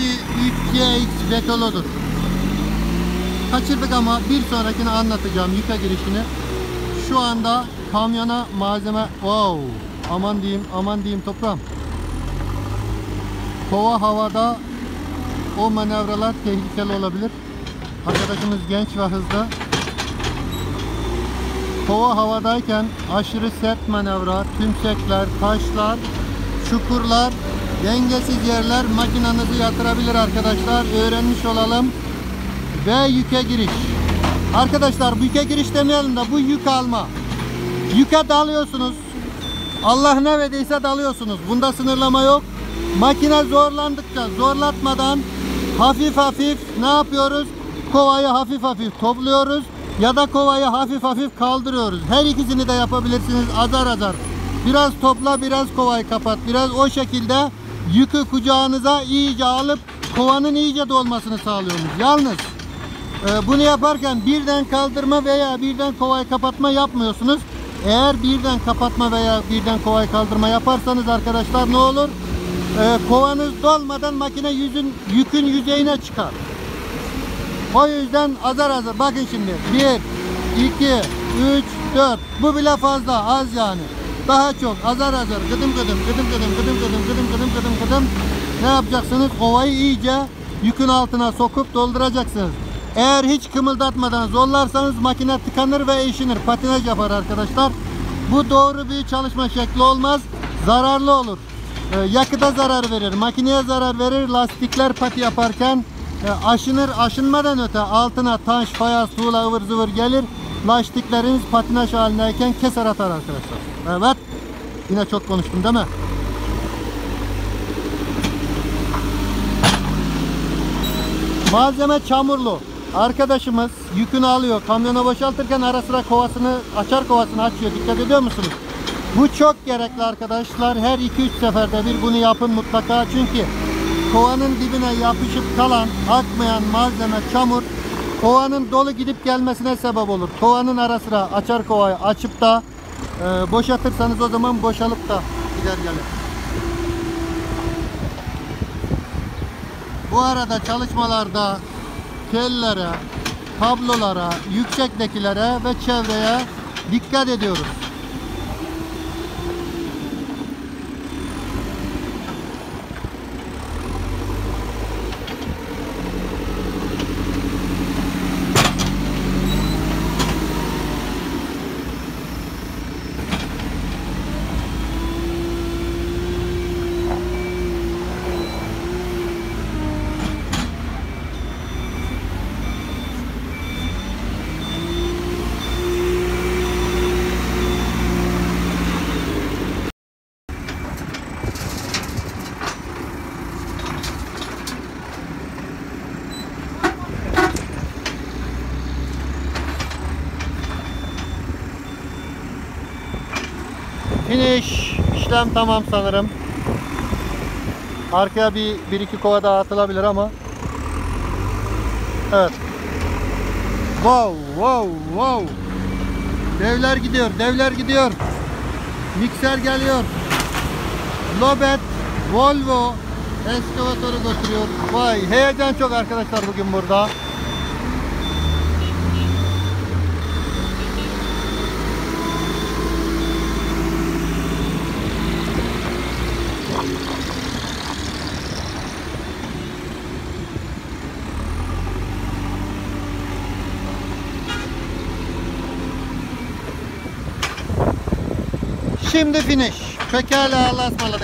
bir 3CX Vetolo'dur. Kaçırdık ama bir sonrakini anlatacağım yüke girişini. Şu anda kamyona malzeme wow aman diyeyim aman diyeyim toprağım. Kova havada o manevralar tehlikeli olabilir. Arkadaşımız genç ve hızlı. Kova havadayken aşırı sert manevra, tümsekler, taşlar, çukurlar, dengesiz yerler makinanızı yatırabilir arkadaşlar. Öğrenmiş olalım. Ve yüke giriş. Arkadaşlar bu yüke giriş demeyelim de bu yük alma. Yüke dalıyorsunuz. Allah ne verdiyse dalıyorsunuz. Bunda sınırlama yok. Makine zorlandıkça zorlatmadan hafif hafif ne yapıyoruz? Kovayı hafif hafif topluyoruz ya da kovayı hafif hafif kaldırıyoruz. Her ikisini de yapabilirsiniz azar azar. Biraz topla biraz kovayı kapat. Biraz o şekilde yükü kucağınıza iyice alıp kovanın iyice dolmasını sağlıyorsunuz. Yalnız e, bunu yaparken birden kaldırma veya birden kovayı kapatma yapmıyorsunuz. Eğer birden kapatma veya birden kovayı kaldırma yaparsanız arkadaşlar ne olur? E, kovanız dolmadan makine yüzün yükün yüzeyine çıkar. O yüzden azar azar bakın şimdi 1 2 3 4 bu bile fazla az yani. Daha çok azar azar gıdım gıdım gıdım gıdım gıdım gıdım gıdım gıdım gıdım gıdım ne yapacaksınız? Kovayı iyice yükün altına sokup dolduracaksınız. Eğer hiç kımıldatmadan zorlarsanız makine tıkanır ve eşinir. Patinaj yapar arkadaşlar. Bu doğru bir çalışma şekli olmaz. Zararlı olur. Ee, yakıta zarar verir. Makineye zarar verir. Lastikler pati yaparken e, aşınır. Aşınmadan öte altına taş, fayans, tuğla ıvır zıvır gelir. Lastikleriniz patinaj halindeyken keser atar arkadaşlar. Evet. Yine çok konuştum değil mi? Malzeme çamurlu. Arkadaşımız yükünü alıyor. Kamyona boşaltırken ara sıra kovasını açar kovasını açıyor. Dikkat ediyor musunuz? Bu çok gerekli arkadaşlar. Her 2-3 seferde bir bunu yapın mutlaka. Çünkü kovanın dibine yapışıp kalan akmayan malzeme çamur kovanın dolu gidip gelmesine sebep olur. Kovanın ara sıra açar kovayı açıp da e, boşaltırsanız o zaman boşalıp da gider gelir. Bu arada çalışmalarda tellere, kablolara, yüksektekilere ve çevreye dikkat ediyoruz. Finish. İşlem tamam sanırım. Arkaya bir, bir iki kova daha atılabilir ama. Evet. Wow, wow, wow. Devler gidiyor, devler gidiyor. Mikser geliyor. Lobet, Volvo eskavatörü götürüyor. Vay, heyecan çok arkadaşlar bugün burada. Şimdi finish. Pekala Allah'a ısmarladık.